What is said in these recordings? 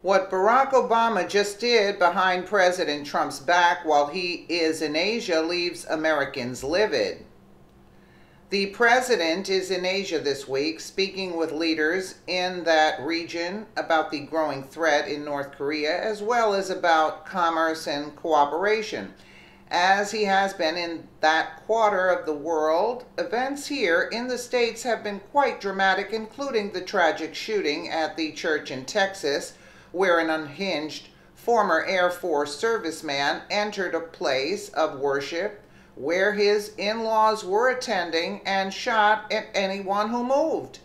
What Barack Obama just did behind President Trump's back while he is in Asia leaves Americans livid. The president is in Asia this week speaking with leaders in that region about the growing threat in North Korea as well as about commerce and cooperation. As he has been in that quarter of the world, events here in the States have been quite dramatic, including the tragic shooting at the church in Texas where an unhinged former Air Force serviceman entered a place of worship where his in laws were attending and shot at anyone who moved.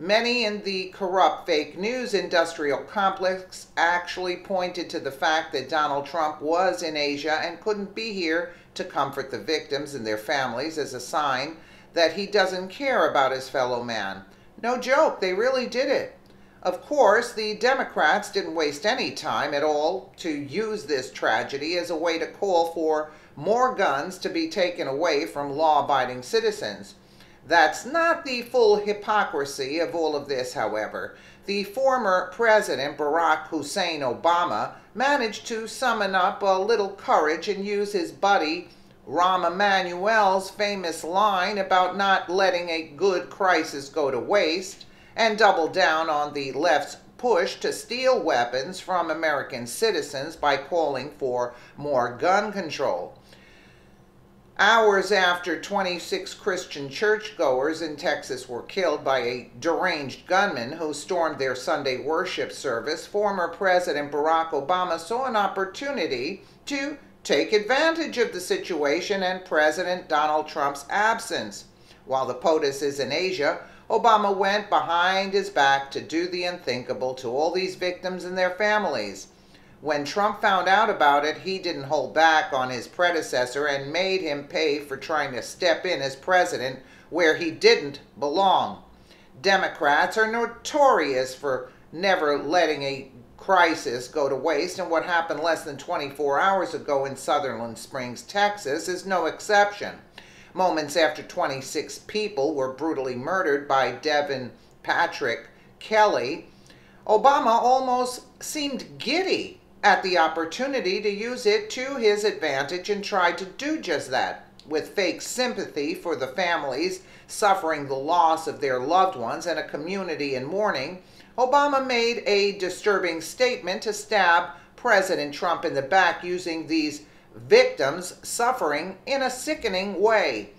Many in the corrupt fake news industrial complex actually pointed to the fact that Donald Trump was in Asia and couldn't be here to comfort the victims and their families as a sign that he doesn't care about his fellow man. No joke, they really did it. Of course, the Democrats didn't waste any time at all to use this tragedy as a way to call for more guns to be taken away from law abiding citizens. That's not the full hypocrisy of all of this, however. The former President Barack Hussein Obama managed to summon up a little courage and use his buddy Rahm Emanuel's famous line about not letting a good crisis go to waste and doubled down on the left's push to steal weapons from American citizens by calling for more gun control. Hours after 26 Christian churchgoers in Texas were killed by a deranged gunman who stormed their Sunday worship service, former President Barack Obama saw an opportunity to take advantage of the situation and President Donald Trump's absence. While the POTUS is in Asia, Obama went behind his back to do the unthinkable to all these victims and their families. When Trump found out about it, he didn't hold back on his predecessor and made him pay for trying to step in as president where he didn't belong. Democrats are notorious for never letting a crisis go to waste, and what happened less than 24 hours ago in Sutherland Springs, Texas, is no exception moments after 26 people were brutally murdered by Devin Patrick Kelley, Obama almost seemed giddy at the opportunity to use it to his advantage and tried to do just that. With fake sympathy for the families suffering the loss of their loved ones and a community in mourning, Obama made a disturbing statement to stab President Trump in the back using these victims suffering in a sickening way.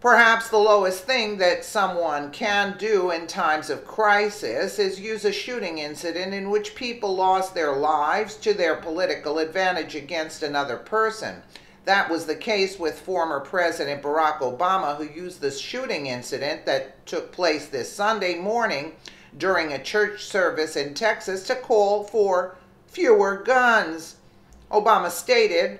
Perhaps the lowest thing that someone can do in times of crisis is use a shooting incident in which people lost their lives to their political advantage against another person. That was the case with former President Barack Obama, who used the shooting incident that took place this Sunday morning during a church service in Texas to call for fewer guns. Obama stated,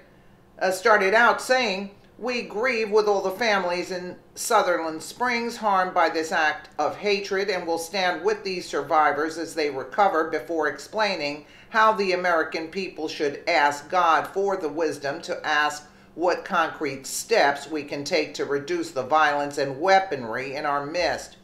uh, started out saying, We grieve with all the families in Sutherland Springs harmed by this act of hatred and will stand with these survivors as they recover before explaining how the American people should ask God for the wisdom to ask what concrete steps we can take to reduce the violence and weaponry in our midst.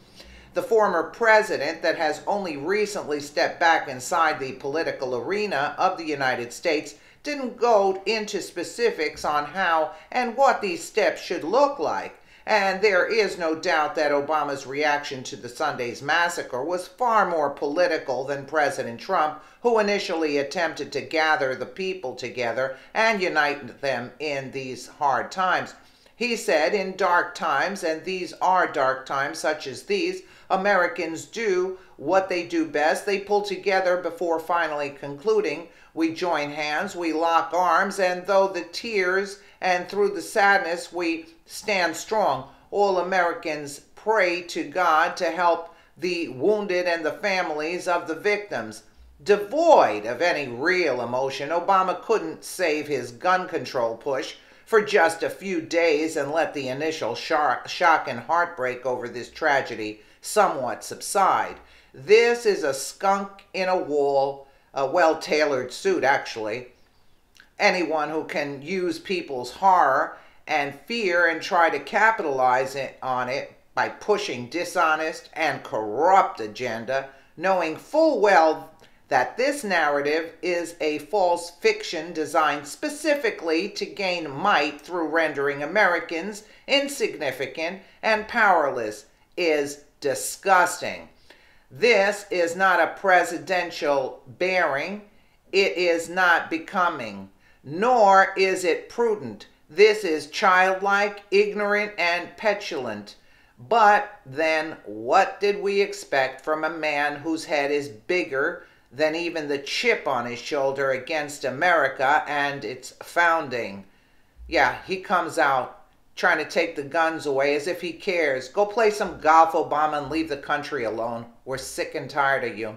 The former president that has only recently stepped back inside the political arena of the United States didn't go into specifics on how and what these steps should look like. And there is no doubt that Obama's reaction to the Sunday's massacre was far more political than President Trump, who initially attempted to gather the people together and unite them in these hard times. He said, In dark times, and these are dark times such as these, Americans do what they do best. They pull together before finally concluding. We join hands, we lock arms, and though the tears and through the sadness, we stand strong. All Americans pray to God to help the wounded and the families of the victims. Devoid of any real emotion, Obama couldn't save his gun control push for just a few days and let the initial shock and heartbreak over this tragedy somewhat subside. This is a skunk in a wall, a well tailored suit, actually. Anyone who can use people's horror and fear and try to capitalize it, on it by pushing dishonest and corrupt agenda, knowing full well that this narrative is a false fiction designed specifically to gain might through rendering Americans insignificant and powerless is disgusting. This is not a presidential bearing. It is not becoming, nor is it prudent. This is childlike, ignorant, and petulant. But then, what did we expect from a man whose head is bigger than even the chip on his shoulder against America and its founding. Yeah, he comes out trying to take the guns away as if he cares. Go play some golf, Obama, and leave the country alone. We're sick and tired of you.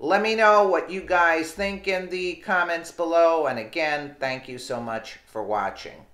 Let me know what you guys think in the comments below. And again, thank you so much for watching.